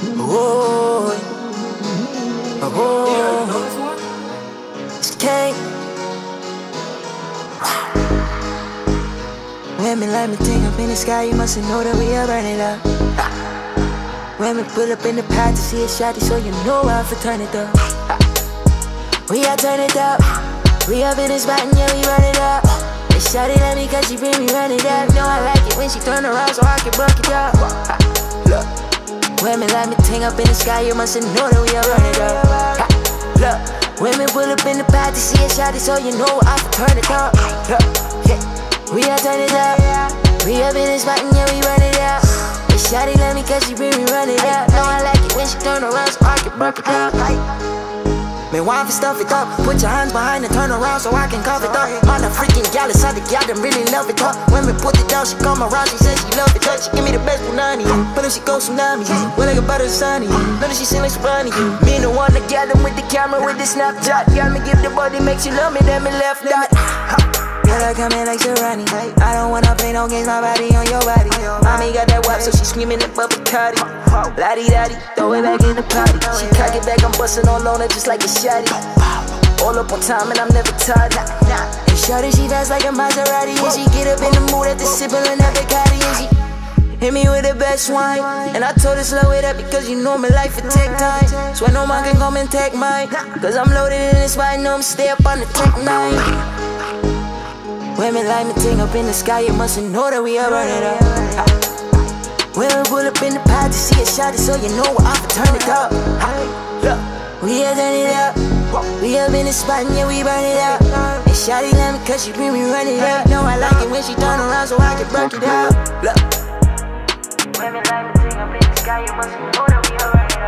Oh, oh, it's K. Women like me ting up in the sky, you must know that we are burning up. Women pull up in the pot to see a shotty, so you know how to turn it up. We are turn it up. We up in the spot yeah, we run it up. And shawty let me cause she bring me run it up. Know I like it when she turn around so I can buck it up. Women like me ting up in the sky, you must know that we are running up. Look. Women pull up in the pot to see a shotty, so you know I can turn it up. Look. Yeah. We are turn it up. We up in the spot and yeah, we run it up. And shawty let me cause she bring run it up. Know I like it when she turn around so I can buck it up. Man, why if stuff it up? Put your hands behind and turn around so I can cough it up. On the freaking gal inside the gal, really love it up. When we put it down, she come around, she says she love it up. She give me the but then she goes tsunami. When like a butter sunny, then she sing like Soprani. Me the one them with the camera with the Snapchat. Got me give the body, make she love me, then me left that. Girl, I come in like Serani. I don't wanna play no games, my body on your body. Mommy got that wap, so she screaming the Bubba Cuddy. Laddy daddy, throw it back in the potty. She cock it back, I'm busting all on her just like a shotty. All up on time and I'm never tired. And shorty, she fast like a Maserati. And she get up in the mood at the sippin' and that Bacardi. And she hit me with the best wine. And I told her slow it up because you know my life will take time. So I know mine can come and take mine. Cause I'm loaded in this spot, know I'm stay up on the tech nine. Women like me ting up in the sky, you must know that we are running up. Women pull up in the pot to see a shot, so you know I can turn it up. We are turn it up. We up in the spot and yeah, we burn it up. And shawty let me cause she bring me run it up. Know I like it when she turn around so I can break it up. Look. Women like me ting up in the sky, you must know that we are